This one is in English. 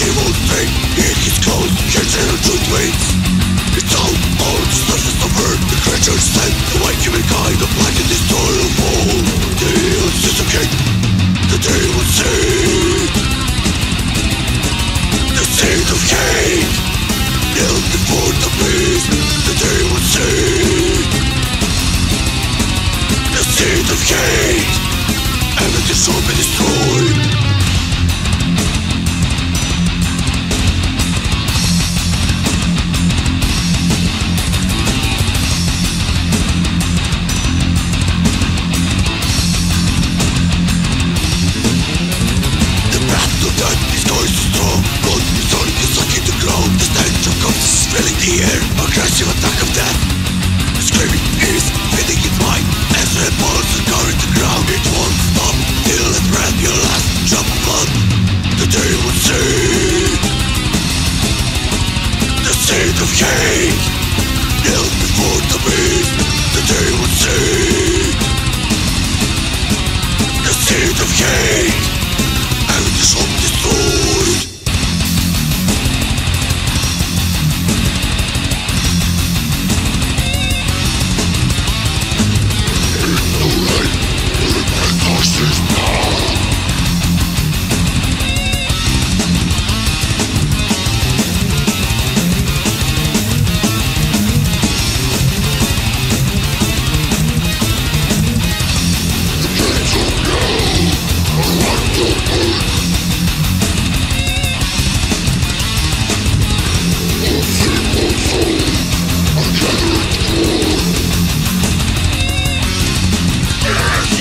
cold pain in his cold kitchen joint waits It's all on the surface of earth The creatures sent the white humankind The black this toil bowl The unsuffocate The day will see The seed of hate. Knelt before the beast The day will see The seed of hate. It shall be destroyed the air Aggressive attack of death. Screaming is feeding its mind As red balls are covering the ground It won't stop till it breath your last drop of blood. The day will see The seed of hate Knelt before the beast The day will see